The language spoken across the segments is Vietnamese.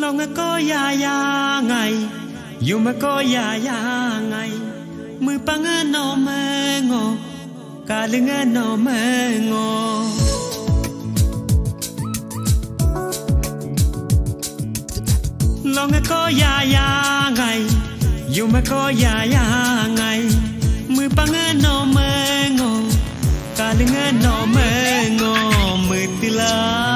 lòng có ya ya ngày dù mà có ya ya ngày mưa băng nó mê ngô cả lưng nó mê ngô ลองก็ยายาไงอยู่มาก็ยายาไงมือปังเงินนอมเงอกาลเงินนอมเงอมือติลา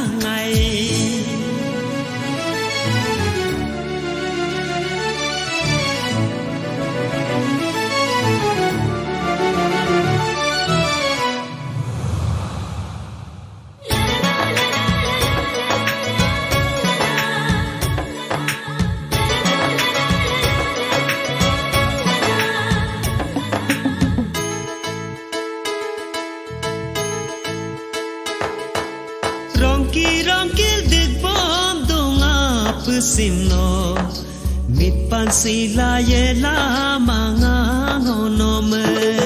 sino mi pan si la ye la manga no no me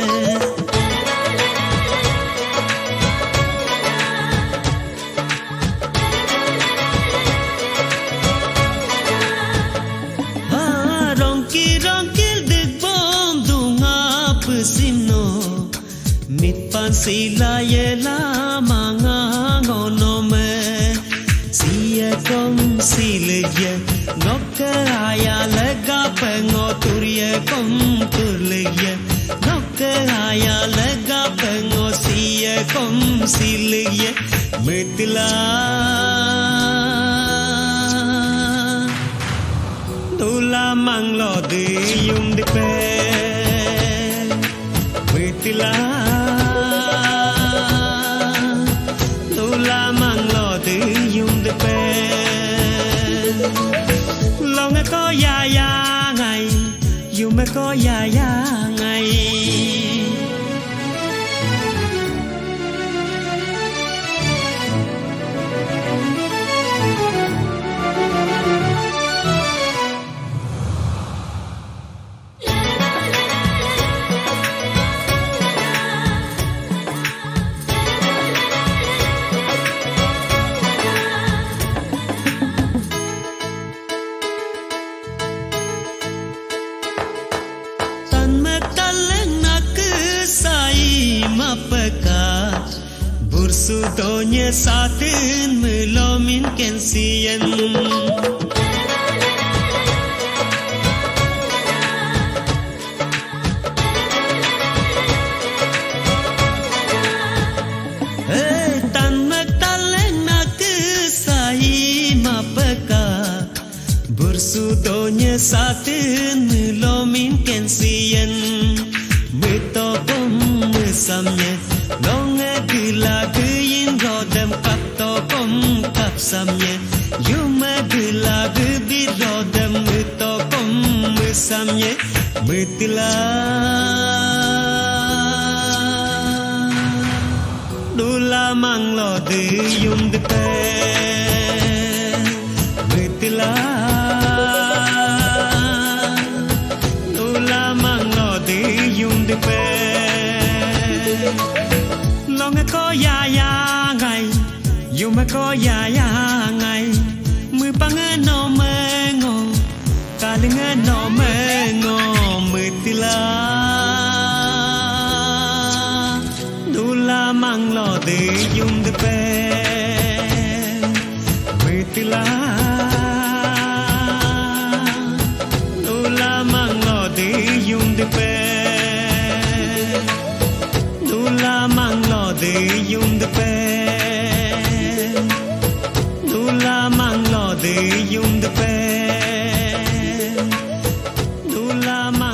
sila ye lama silye mitla dula manglo de yum de pe mitla dula manglo de yum de pe lo nghe có ya ya ngày 夢恋ややがい păcat Bursudonie satin lomin kensien Bursudonie satin lomin kensien samye Yume gila gebi rodem mito kom samye mitla Dula manglo de yum de pe mà có ya ya ngày. Mưa băng nó mơ ngô cả lưng nó mơ ngô la, tila la mang lo de yum de pe la, tila la mang lo de yum de pe la mang lo de yum de pe la mano.